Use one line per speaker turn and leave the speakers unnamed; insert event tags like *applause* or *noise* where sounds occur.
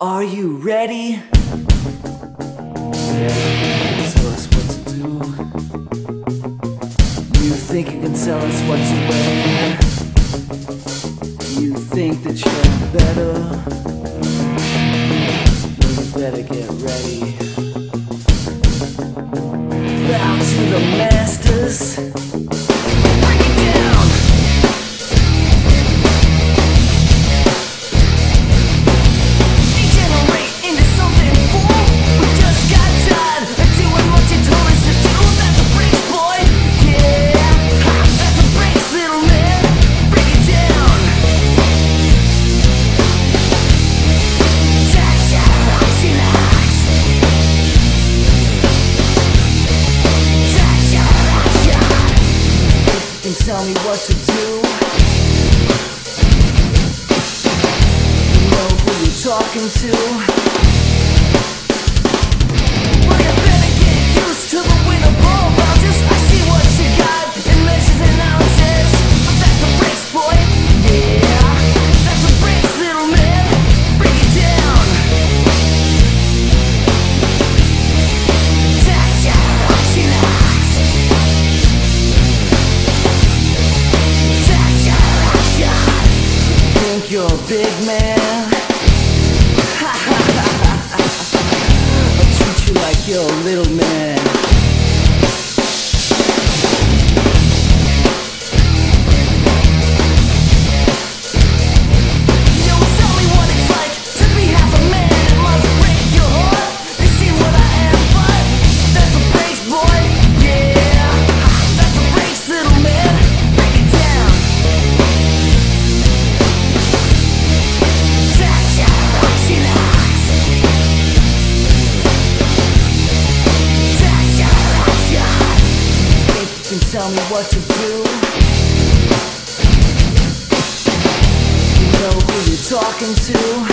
Are you ready? Tell us what to do. You think you can tell us what to wear? You think that you're better? Well, you better get ready. Bow to the masters. tell me what to do. You know who you're talking to? you're a big man. *laughs* I'll treat you like you're a little man. tell me what to do. You know who you're talking to.